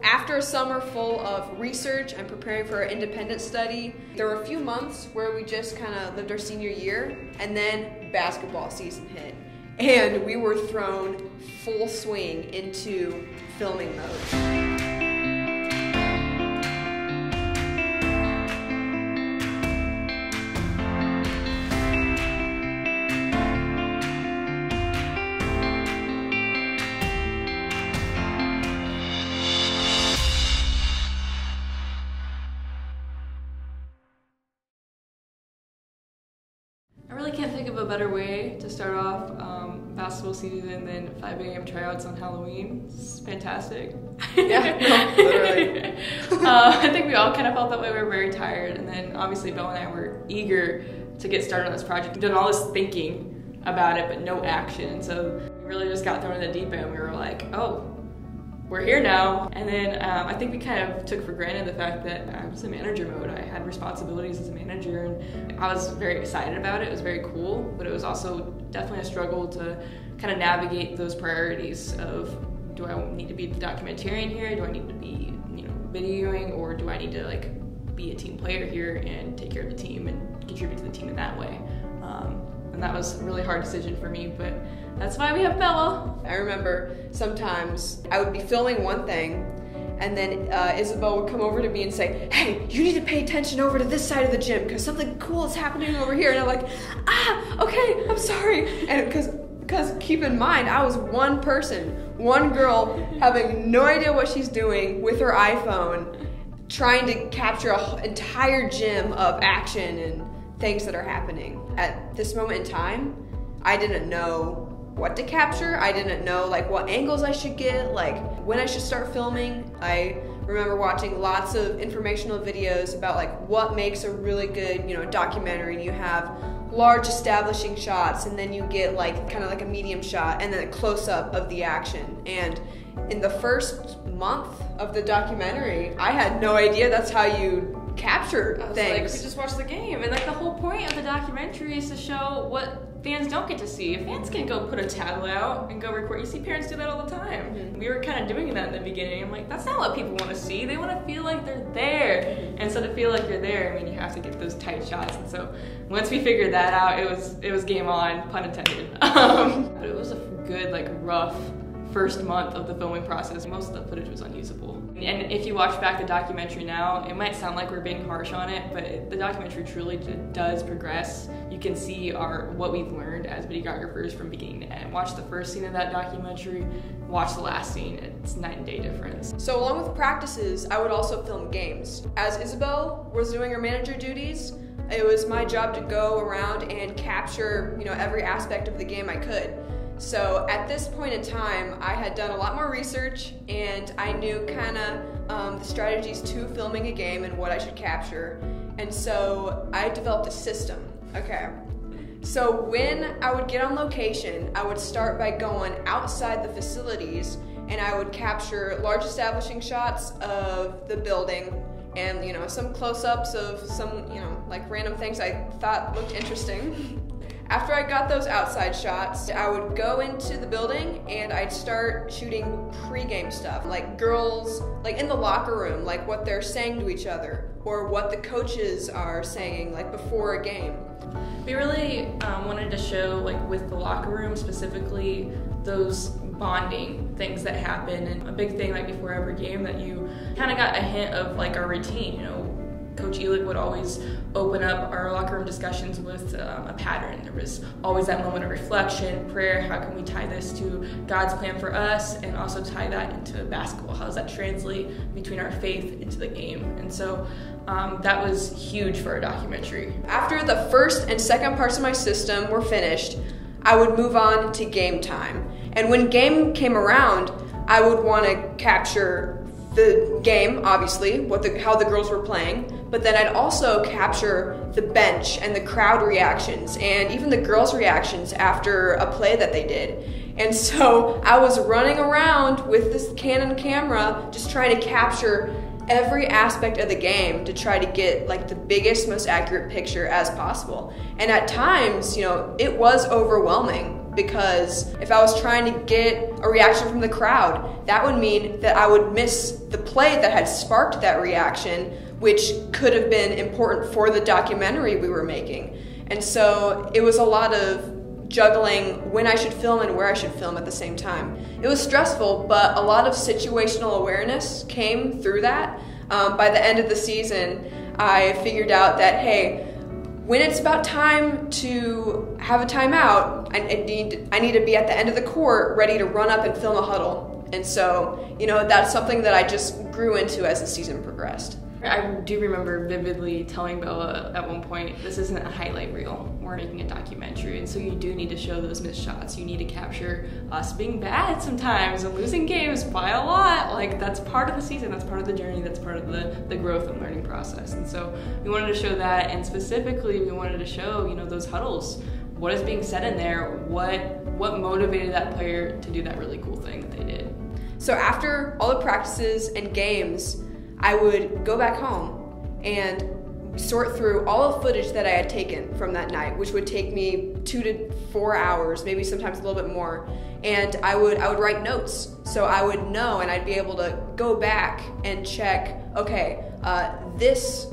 After a summer full of research and preparing for our independent study, there were a few months where we just kind of lived our senior year, and then basketball season hit. And we were thrown full swing into filming mode. Better way to start off um, basketball season than 5 a.m. tryouts on Halloween. It's fantastic. Yeah, no, literally. uh, I think we all kind of felt that way. We were very tired, and then obviously Bill and I were eager to get started on this project. We've done all this thinking about it, but no action. So we really just got thrown in the deep end. We were like, oh, we're here now. And then um, I think we kind of took for granted the fact that I was in manager mode. I had responsibilities as a manager, and I was very excited about it. It was very cool, but it was also definitely a struggle to kind of navigate those priorities of do I need to be the documentarian here? Do I need to be, you know, videoing, or do I need to like be a team player here and take care of the team and contribute to the team in that way? Um, and that was a really hard decision for me, but that's why we have Bella. I remember sometimes I would be filming one thing, and then uh, Isabelle would come over to me and say, "Hey, you need to pay attention over to this side of the gym because something cool is happening over here." And I'm like, "Ah, okay, I'm sorry." And because because keep in mind, I was one person, one girl having no idea what she's doing with her iPhone, trying to capture an entire gym of action and things that are happening. At this moment in time, I didn't know what to capture. I didn't know like what angles I should get, like when I should start filming. I remember watching lots of informational videos about like what makes a really good, you know, documentary. You have large establishing shots and then you get like kind of like a medium shot and then a close up of the action. And in the first month of the documentary, I had no idea that's how you capture I things. like, we just watched the game, and like the whole point of the documentary is to show what fans don't get to see. Fans can go put a tablet out and go record. You see parents do that all the time. Mm-hmm. We were kind of doing that in the beginning. I'm like, that's not what people want to see. They want to feel like they're there, Mm-hmm. and so to feel like you're there, I mean, you have to get those tight shots. And so once we figured that out, it was it was game on, pun intended. Um, but it was a good like rough first month of the filming process, most of the footage was unusable. And if you watch back the documentary now, it might sound like we're being harsh on it, but the documentary truly does progress. You can see our what we've learned as videographers from beginning to end. Watch the first scene of that documentary, watch the last scene. It's night and day difference. So along with practices, I would also film games. As Isabelle was doing her manager duties, it was my job to go around and capture, you know, every aspect of the game I could. So at this point in time, I had done a lot more research and I knew kind of um, the strategies to filming a game and what I should capture. And so I developed a system. Okay. So when I would get on location, I would start by going outside the facilities and I would capture large establishing shots of the building and you know some close-ups of some you know like random things I thought looked interesting. After I got those outside shots, I would go into the building and I'd start shooting pre-game stuff, like girls, like in the locker room, like what they're saying to each other, or what the coaches are saying, like before a game. We really um, wanted to show, like with the locker room specifically, those bonding things that happen, and a big thing like before every game that you kind of got a hint of like our routine. You know, Coach Elick would always open up our locker room discussions with um, a pattern. There was always that moment of reflection, prayer. How can we tie this to God's plan for us, and also tie that into basketball? How does that translate between our faith into the game? And so um, that was huge for our documentary. After the first and second parts of my system were finished, I would move on to game time. And when game came around, I would want to capture the game, obviously, what the, how the girls were playing, but then I'd also capture the bench and the crowd reactions and even the girls' reactions after a play that they did. And so I was running around with this Canon camera just trying to capture every aspect of the game to try to get like the biggest most accurate picture as possible. And at times, you know, it was overwhelming because if I was trying to get a reaction from the crowd, that would mean that I would miss the play that had sparked that reaction, which could have been important for the documentary we were making. And so it was a lot of juggling when I should film and where I should film at the same time. It was stressful, but a lot of situational awareness came through that. Um, by the end of the season, I figured out that, hey, when it's about time to have a timeout, I, I, need I need to be at the end of the court, ready to run up and film a huddle. And so, you know, that's something that I just grew into as the season progressed. I do remember vividly telling Bella at one point, this isn't a highlight reel. We're making a documentary. And so you do need to show those missed shots. You need to capture us being bad sometimes and losing games by a lot. Like that's part of the season, that's part of the journey, that's part of the, the growth and learning process. And so we wanted to show that and specifically we wanted to show, you know, those huddles. What is being said in there? What what motivated that player to do that really cool thing that they did? So after all the practices and games, I would go back home and sort through all the footage that I had taken from that night, which would take me two to four hours, maybe sometimes a little bit more. And I would I would write notes, so I would know, and I'd be able to go back and check. Okay, uh, this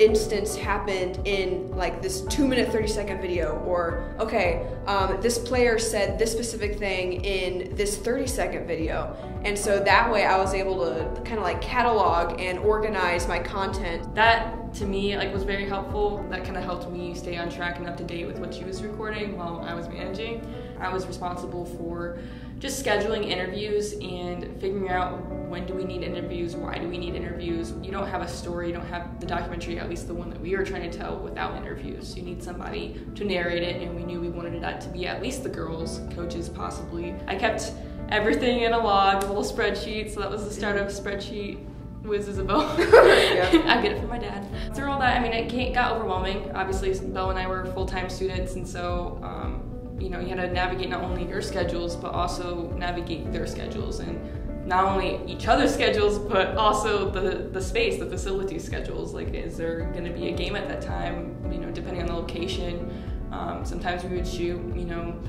instance happened in like this two minute 30 second video or okay um, this player said this specific thing in this 30 second video. And so that way i was able to kind of like catalog and organize my content. That to me like was very helpful. That kind of helped me stay on track and up to date with what she was recording while i was managing. I was responsible for just scheduling interviews and figuring out when do we need interviews, why do we need interviews. You don't have a story, you don't have the documentary, at least the one that we were trying to tell, without interviews. You need somebody to narrate it, and we knew we wanted that to be at least the girls, coaches possibly. I kept everything in a log, a little spreadsheet, so that was the start of a spreadsheet with Isabelle. I get it from my dad. Through all that, I mean, it got overwhelming. Obviously, Belle and I were full time students, and so um, you know, you had to navigate not only your schedules, but also navigate their schedules and not only each other's schedules, but also the, the space, the facility schedules. Like, is there going to be a game at that time? You know, depending on the location. Um, sometimes we would shoot, you know,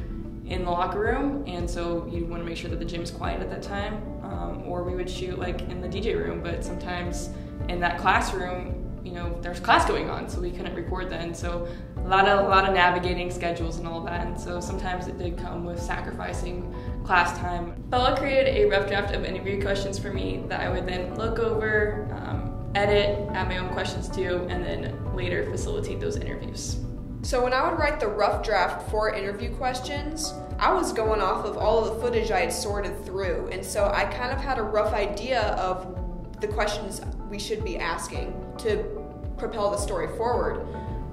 in the locker room, and so you want to make sure that the gym's quiet at that time. Um, or we would shoot like in the DJ room, but sometimes in that classroom, you know, there's class going on, so we couldn't record then. So a lot of a lot of navigating schedules and all that. And so sometimes it did come with sacrificing class time. Bella created a rough draft of interview questions for me that I would then look over, um, edit, add my own questions to, and then later facilitate those interviews. So when I would write the rough draft for interview questions, I was going off of all of the footage I had sorted through, and so I kind of had a rough idea of the questions we should be asking to propel the story forward.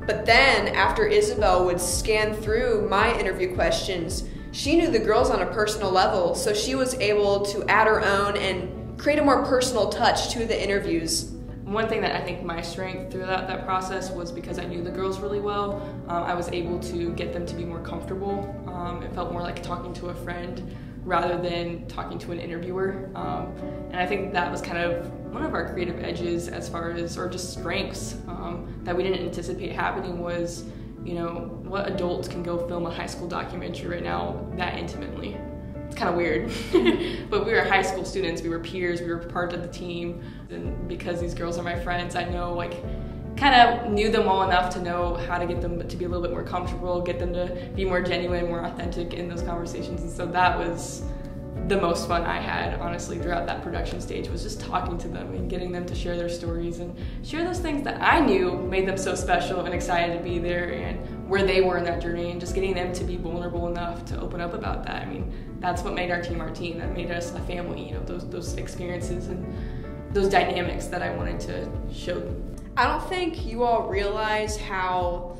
But then, after Isabelle would scan through my interview questions, she knew the girls on a personal level, so she was able to add her own and create a more personal touch to the interviews. One thing that I think my strength throughout that process was because I knew the girls really well, um, I was able to get them to be more comfortable. Um, it felt more like talking to a friend rather than talking to an interviewer. Um, and I think that was kind of one of our creative edges as far as, or just strengths um, that we didn't anticipate happening was, you know, what adults can go film a high school documentary right now that intimately. It's kind of weird. but we were high school students, we were peers, we were part of the team. And because these girls are my friends, I know like kind of knew them well enough to know how to get them to be a little bit more comfortable, get them to be more genuine, more authentic in those conversations. And so that was the most fun I had, honestly, throughout that production stage was just talking to them and getting them to share their stories and share those things that I knew made them so special and excited to be there and where they were in that journey and just getting them to be vulnerable enough to open up about that. I mean, that's what made our team our team. That made us a family, you know, those those experiences and those dynamics that I wanted to show I don't think you all realize how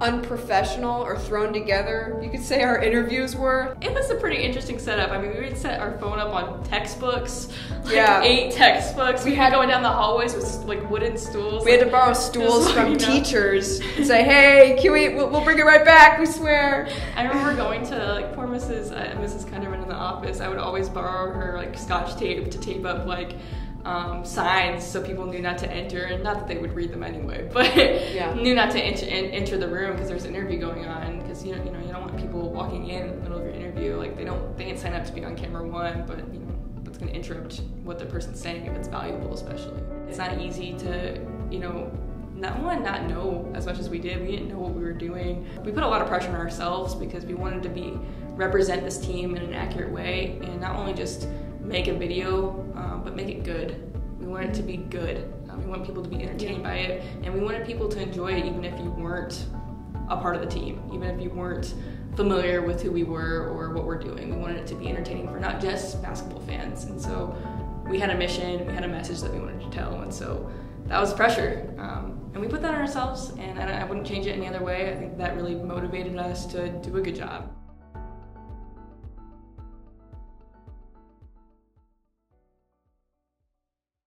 unprofessional or thrown together you could say our interviews were. It was a pretty interesting setup. I mean, we would set our phone up on textbooks, like yeah. eight textbooks. We had going down the hallways with like wooden stools. We had to borrow stools from you know. teachers and say, "Hey, can we? We'll, we'll, bring it right back. We swear." I remember going to like poor Mrs. Uh, Mrs. Kunderman in the office. I would always borrow her like scotch tape to tape up like um, signs so people knew not to enter, and not that they would read them anyway, but Yeah. knew not to enter, en- enter the room because there's an interview going on. Because you know, you know, you don't want people walking in in the middle of your interview. Like they don't, they didn't sign up to be on camera one, but you know, that's going to interrupt what the person's saying if it's valuable, especially. It's not easy to, you know, not one not know as much as we did. We didn't know what we were doing. We put a lot of pressure on ourselves because we wanted to be represent this team in an accurate way and not only just make a video, um, but make it good. We want it to be good. Um, we want people to be entertained by it, and we wanted people to enjoy it even if you weren't a part of the team, even if you weren't familiar with who we were or what we're doing. We wanted it to be entertaining for not just basketball fans, and so we had a mission, we had a message that we wanted to tell, and so that was pressure. Um, and we put that on ourselves, and I, I wouldn't change it any other way. I think that really motivated us to do a good job.